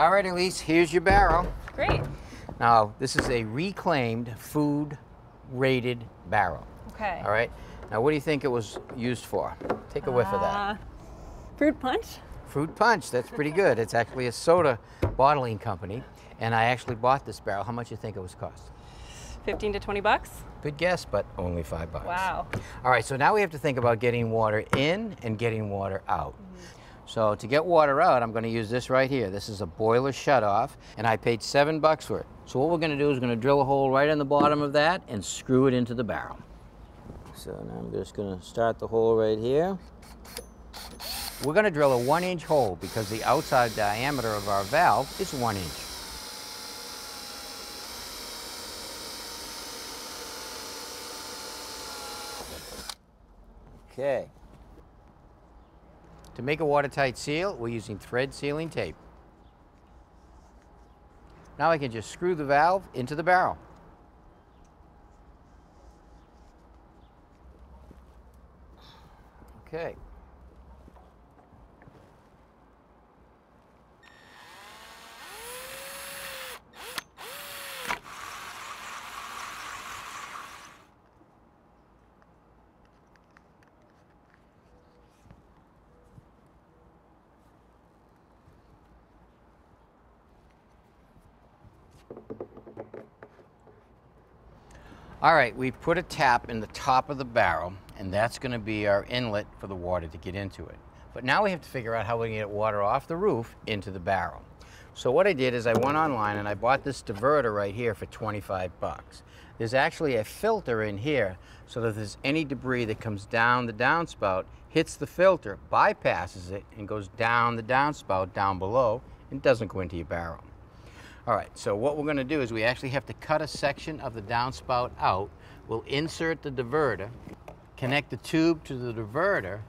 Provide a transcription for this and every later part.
All right, Elise, here's your barrel. Great. Now, this is a reclaimed food rated barrel. Okay. All right. Now, what do you think it was used for? Take a whiff of that. Uh, fruit punch. Fruit punch. That's pretty good. It's actually a soda bottling company, and I actually bought this barrel. How much do you think it was cost? 15 to 20 bucks. Good guess, but only five bucks. Wow. All right, so now we have to think about getting water in and getting water out. So to get water out, I'm going to use this right here. This is a boiler shutoff, and I paid seven bucks for it. So what we're going to do is we're going to drill a hole right in the bottom of that and screw it into the barrel. So now I'm just going to start the hole right here. We're going to drill a one inch hole because the outside diameter of our valve is one inch. Okay. To make a watertight seal, we're using thread sealing tape. Now I can just screw the valve into the barrel. Okay. All right, we've put a tap in the top of the barrel, and that's going to be our inlet for the water to get into it. But now we have to figure out how we can get water off the roof into the barrel. So what I did is I went online and I bought this diverter right here for 25 bucks. There's actually a filter in here so that if there's any debris that comes down the downspout, hits the filter, bypasses it, and goes down the downspout down below, and doesn't go into your barrel. All right, so what we're gonna do is we actually have to cut a section of the downspout out. We'll insert the diverter, connect the tube to the diverter,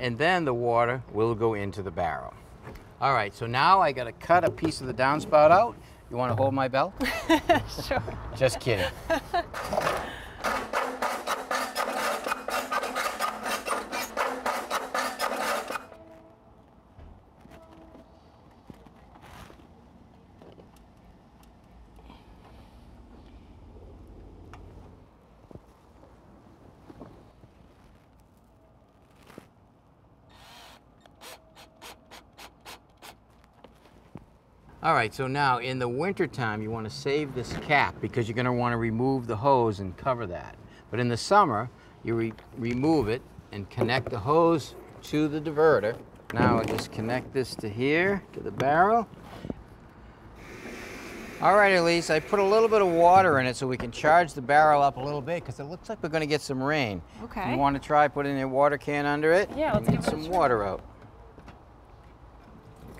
and then the water will go into the barrel. All right, so now I gotta cut a piece of the downspout out. You wanna hold my belt? Sure. Just kidding. All right, so now in the wintertime, you want to save this cap because you're going to want to remove the hose and cover that. But in the summer, you re remove it and connect the hose to the diverter. Now I just connect this to here, to the barrel. All right, Elise, I put a little bit of water in it so we can charge the barrel up a little bit because it looks like we're going to get some rain. Okay. You want to try putting a water can under it? Yeah, let's get some water out.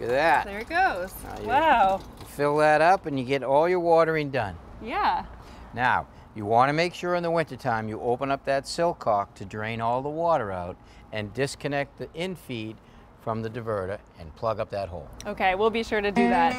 Look at that. There it goes. Wow. Fill that up and you get all your watering done. Yeah. Now, you want to make sure in the wintertime you open up that silcock to drain all the water out and disconnect the infeed from the diverter and plug up that hole. Okay, we'll be sure to do that.